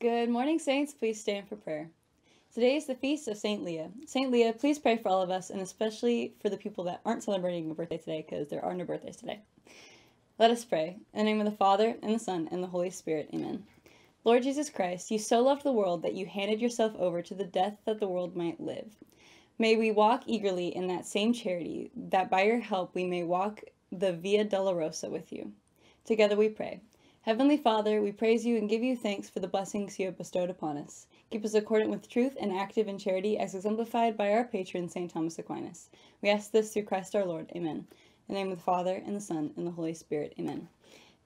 Good morning, Saints. Please stand for prayer. Today is the feast of St. Leah. St. Leah, please pray for all of us, and especially for the people that aren't celebrating a birthday today, because there are no birthdays today. Let us pray. In the name of the Father, and the Son, and the Holy Spirit. Amen. Lord Jesus Christ, you so loved the world that you handed yourself over to the death that the world might live. May we walk eagerly in that same charity, that by your help we may walk the Via Dolorosa with you. Together we pray. Heavenly Father, we praise you and give you thanks for the blessings you have bestowed upon us. Keep us accordant with truth and active in charity as exemplified by our patron, St. Thomas Aquinas. We ask this through Christ our Lord. Amen. In the name of the Father, and the Son, and the Holy Spirit. Amen.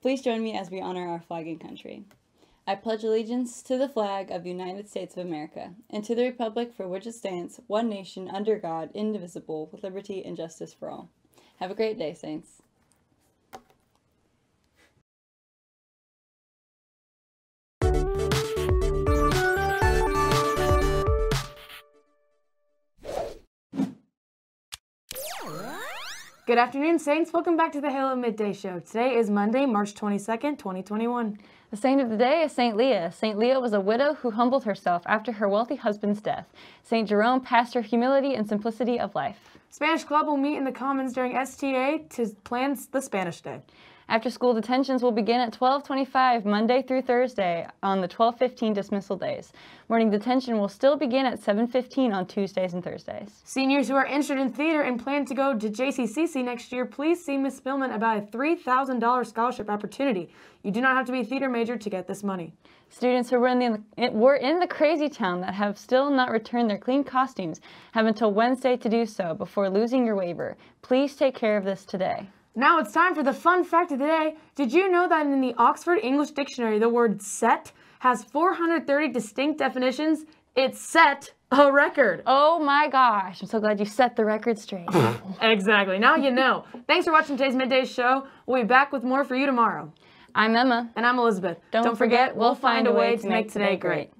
Please join me as we honor our flag and country. I pledge allegiance to the flag of the United States of America, and to the republic for which it stands, one nation, under God, indivisible, with liberty and justice for all. Have a great day, Saints. Good afternoon, Saints. Welcome back to the Halo Midday Show. Today is Monday, March 22nd, 2021. The saint of the day is St. Leah. St. Leah was a widow who humbled herself after her wealthy husband's death. St. Jerome passed her humility and simplicity of life. Spanish Club will meet in the Commons during STA to plan the Spanish Day. After school detentions will begin at 1225 Monday through Thursday on the 1215 dismissal days. Morning detention will still begin at 715 on Tuesdays and Thursdays. Seniors who are interested in theater and plan to go to JCCC next year, please see Ms. Spillman about a $3,000 scholarship opportunity. You do not have to be a theater major to get this money. Students who were in, the, were in the crazy town that have still not returned their clean costumes have until Wednesday to do so before losing your waiver. Please take care of this today. Now it's time for the fun fact of the day. Did you know that in the Oxford English Dictionary, the word set has 430 distinct definitions? It set a record. Oh my gosh, I'm so glad you set the record straight. exactly. Now you know. Thanks for watching today's Midday Show. We'll be back with more for you tomorrow. I'm Emma. And I'm Elizabeth. Don't, Don't forget, we'll find a way to make today great.